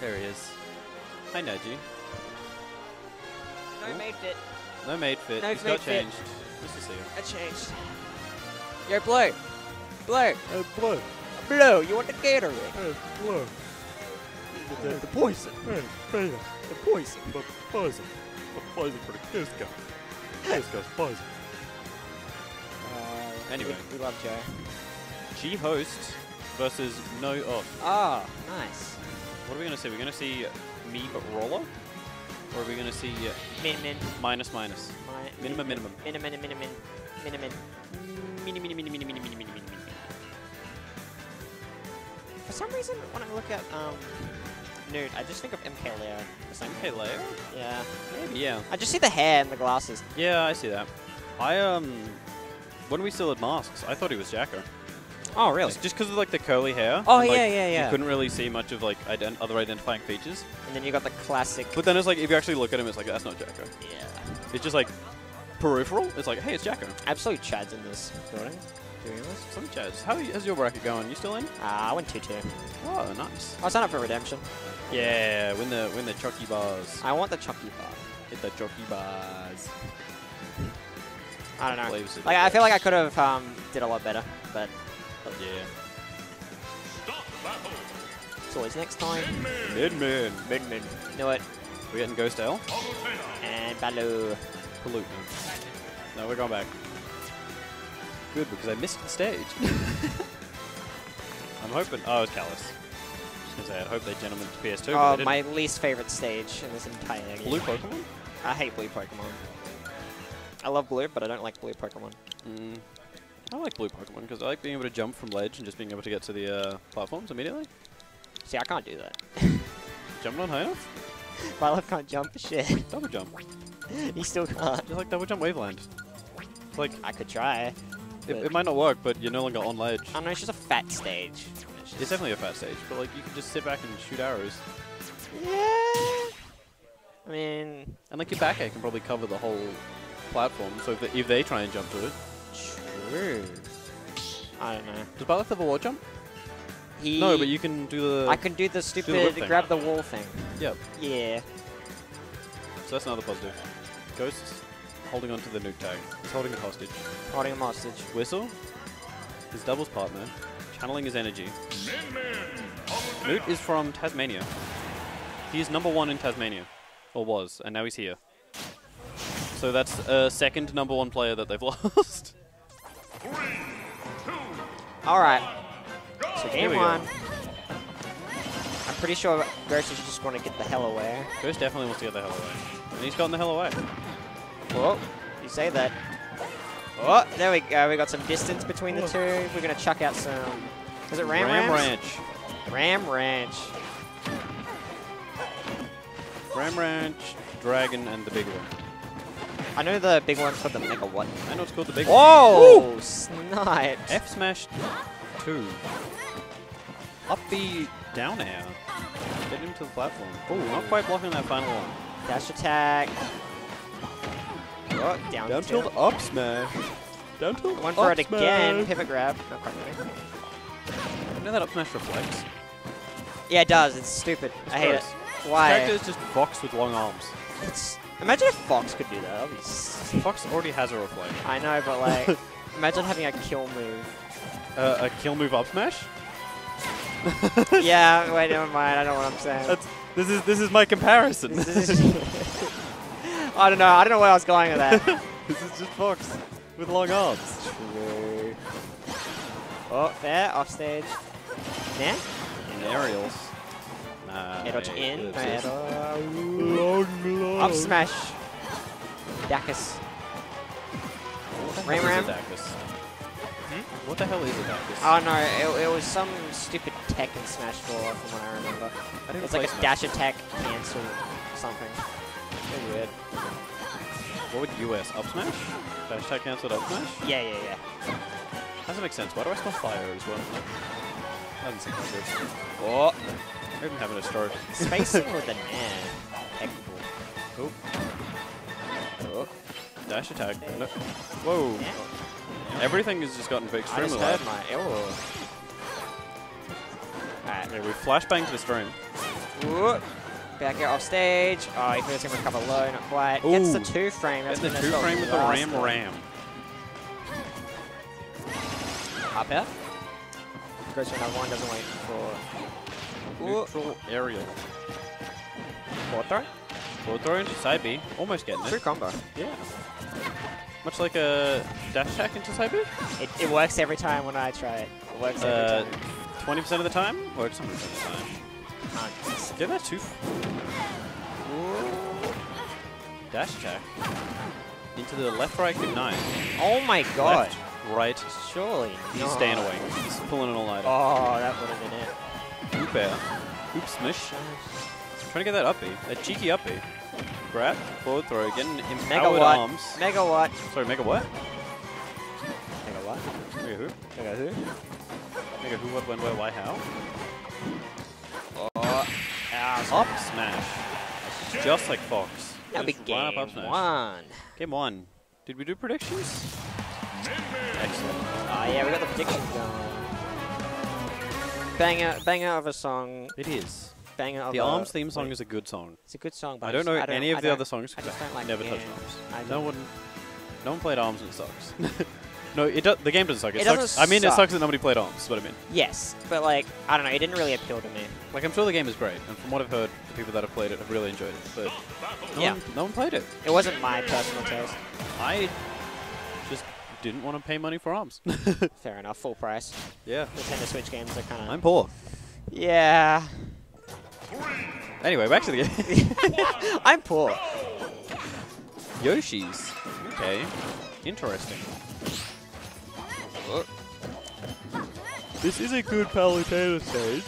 There he is. Hi, Neji. No Cool. made fit. No made fit. No He's made got fit. changed. Just to see him. I changed. Yo, Blue. Blue. Oh, blood. Blue, you want the Gatorade? Oh, blood. The, the poison. Hey, Peter. The poison. The poison. The poison for the goose guy. Goose guy's poison. Uh, Anyway. We, we love Joe. Ghost versus no off. Oh, nice what are we going to see? We're going to see Meep Roller? Or are we going to see... Uh, min, min. Minus, minus. Mi minimum, minimum. Minimum, minimum, minimum. Minimum. Minimum, minimum, minimum, minimum, minimum, minimum. minimum minimum. For some reason, when I look at um, Noot, I just think of MK Leo. Is MK Leo? Yeah. Maybe, yeah. I just see the hair and the glasses. Yeah, I see that. I, um... When we still had masks, I thought he was Jacko. Oh, really? Just because of, like, the curly hair. Oh, and, like, yeah, yeah, yeah. You couldn't really see much of, like, ident other identifying features. And then you got the classic. But then it's like, if you actually look at him, it's like, that's not Jacko. Yeah. It's just, like, peripheral. It's like, hey, it's Jacko. Absolute chads in this building. Doing this. Some Chads. How is your bracket going? You still in? Ah, I went 2 2. Oh, nice. I signed up for Redemption. Yeah, win the win the Chucky bars. I want the Chucky bar. Hit the Chucky bars. I don't know. Like, I feel like I could have um, did a lot better, but Yeah. it's always next time. Midman. Midman. Knew it. We're getting Ghost L. And Baloo. Pollute. No, we're going back. Good, because I missed the stage. I'm hoping. Oh, was Kalos. Just gonna say, I hope they gentlemen to PS2. Oh, my least favorite stage in this entire game. blue Pokemon. I hate blue Pokemon. I love blue, but I don't like blue Pokemon. Mm. I like blue Pokemon because I like being able to jump from ledge and just being able to get to the uh, platforms immediately. See, I can't do that. Jumping on high enough. My left can't jump for shit. Double jump. he still can't. Just like double jump waveland. It's like I could try. it, it might not work, but you're no longer on ledge. I don't know, it's just a fat stage. It's, It's definitely a fat stage, but like you can just sit back and shoot arrows, Yeah. I mean, and like your back air can probably cover the whole platform. So if they, if they try and jump to it, true. I don't know. does Byleth have a wall jump? He, No, but you can do the. I can do the whip stupid thing. grab the wall thing. Yep. Yeah. So that's another positive. Ghosts holding on to the Noot tag. He's holding it hostage. Holding him hostage. Whistle, his doubles partner, channeling his energy. Noot is from Tasmania. He is number one in Tasmania, or was, and now he's here. So that's a second number one player that they've lost. All right. So game we go. one. I'm pretty sure Ghost is just going to get the hell away. Ghost definitely wants to get the hell away. And he's gotten the hell away. Whoa. You say that. Oh, there we go. We got some distance between the two. We're going to chuck out some. Is it Ram Ram Rams? Ranch. Ram Ranch. Ram Ranch, Dragon, and the big one. I know the big one's called the Mega what? I know it's called the big one. Whoa! Sniped. F smash 2. Up the down air. Get him to the platform. Oh, not quite blocking that final one. Dash attack. Oh, down, Down tilt. tilt up smash. Down tilt One for up it again. Pivot grab. Not quite ready. You know that up smash reflects? Yeah, it does. It's stupid. I hate it. gross. Why? Character is just Fox with long arms. It's, imagine if Fox could do that. That'd be s- Fox already has a reflect. I know, but like, imagine having a kill move. Uh, a kill move up smash? yeah, wait, never mind. I know what I'm saying. That's, this is this is my comparison. This is- I don't know. I don't know where I was going with that. this is just Fox with long arms. True. Oh, fair. Off stage. Nah. And aerials. Nah. Dodge in. No, it's air just dodge. Long, long. Up smash. Dacus. What the Ram hell Ram? is a Dacus? Hmm? What the hell is a Dacus? Oh no, it, it was some stupid tech in Smash 4 from what I remember. I didn't It's like a Smash. dash attack cancel something. So weird. What would US? Up smash? Dash attack cancelled up smash? Yeah, yeah, yeah. Doesn't make sense. Why do I spell fire as well? Doesn't seem like good. Oh! I'm having a stroke. Spacing with an air. Oh. Oh. Dash attack. No. Whoa. Yeah. Everything has just gotten I extremely just loud. heard my. Oh. Alright. Okay, we flashbang to the stream. Ooh. Back out off stage. Oh, he feels him recover low, not quite. Gets the two frame. That's Get the two frame with the ram one. ram. Up air. Goes for another one, doesn't wait for. Ooh. Neutral aerial. Forward throw. Forward throw into side B. Almost getting it. True it. combo. Yeah. Much like a dash attack into side B. It, it works every time when I try it. It works every Uh, time. 20% of the time? Works 100% of the time. Can't. Give that two. Dash attack. Into the left right ignite. Oh my god. Left, right. Surely. He's not. staying away. He's pulling an all-nighter. Oh, that would have been it. Hoop air. Hoop smish. Trying to get that up B. That cheeky up B. Grab, forward throw, again, empowered Megawatt. arms. Megawatt. Sorry, mega what? Megawatt. Mega who? Mega who? Mega who, what, when, where, why, how? Oh. Up smash. Just like Fox. That'll be up, game up smash. one. Game one. Did we do predictions? Excellent. Oh yeah, we got the predictions going. Banger, banger of a song. It is. Banger The ARMS theme song is a good song. It's a good song, but I don't know any of I the other songs I just don't like never touched. ARMS. I No one, no one played ARMS and it sucks. no, it do, the game doesn't suck. It, It sucks. doesn't I mean, it sucks that nobody played ARMS. Is what I mean. Yes, but like I don't know, it didn't really appeal to me. Like I'm sure the game is great, and from what I've heard, the people that have played it have really enjoyed it. But no, Yeah. one, no one played it. It wasn't my personal taste. I just didn't want to pay money for ARMS. Fair enough, full price. yeah, Nintendo Switch games are kind of. I'm poor. Yeah. Anyway, back to the game. I'm poor. Yoshi's. Okay. Interesting. This is a good Palutena stage,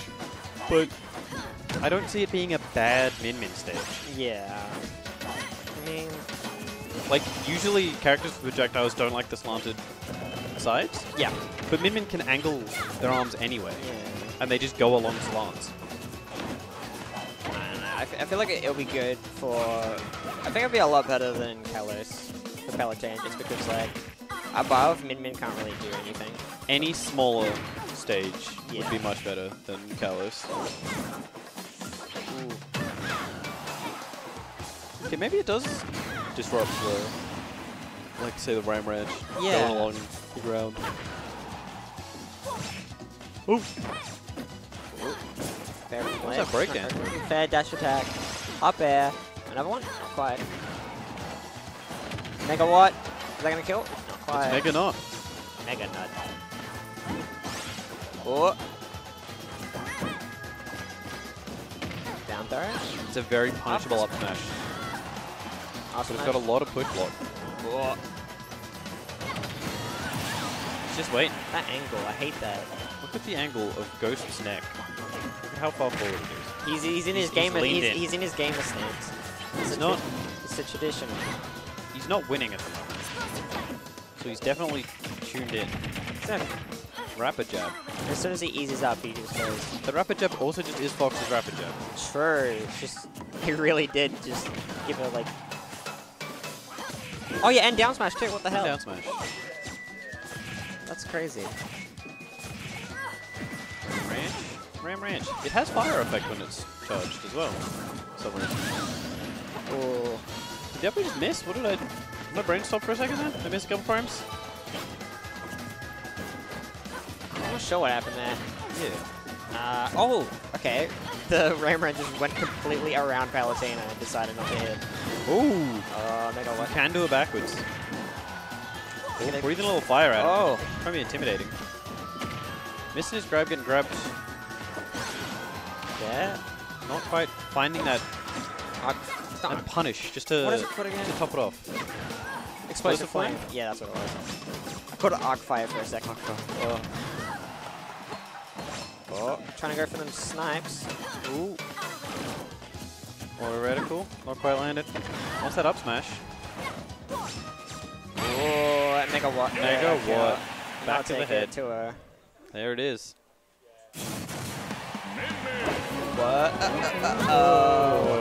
but I don't see it being a bad Min Min stage. Yeah. I mean, Like, usually characters with projectiles don't like the slanted sides, yeah. but Min Min can angle their arms anyway, Yeah. and they just go along slants. I don't know. I, f- I feel like it, it'll be good for. I think it'll be a lot better than Kalos for Palutena, just because like above Min Min can't really do anything. Any smaller stage Yeah. would be much better than Kalos. Okay, maybe it does disrupt the, like, say, the Ram Ranch Yeah. going along the ground. Ooh, Fair play. that breakdown? Fair dash attack. Up air. Another one? Not quite. Mega what? Is that gonna kill? Not quite. it's Mega not. Mega nut. Oh. Down throw. It's a very punishable up smash, Up but it's got a lot of push block. Oh, It's just waiting. that angle, I hate that. Look at the angle of Ghost's neck. How far forward it is. He's, he's in He's- his he's gamer leaned he's, in. he's in his gamer stance. It's He's not. It's a tradition. He's not winning at the moment. So he's definitely tuned in. Rapid jab. as soon as he eases up, he just goes. The rapid jab also just is Fox's rapid jab. True. It's just he really did just give it like. Oh yeah, and down smash too. What the hell? Down smash. That's crazy. Ranch. Ram Ranch. It has fire effect when it's charged as well. For some reason. Oh, Did upper just miss? What did I... Did my brain stop for a second there? I missed a couple frames? I'm not sure what happened there. Yeah. Uh, oh, okay. The Ramram just went completely around Palutena and decided not to hit. Ooh. Uh, Mega what? Can do it backwards. It. Breathing a little fire at him. Oh, to be intimidating. Missing his grab, getting grabbed. Yeah. Not quite finding that, not- punish just to, What is it to top it off. Explosive flame? flame? Yeah, that's what it was. I called it arc fire for a second. Oh. Oh, trying to go for them snipes. Ooh. Or reticle. Not quite landed. What's that up smash? Oh, that Mega what? Mega what? Back I'll to the head. To her. There it is. What? Uh, uh, uh, oh.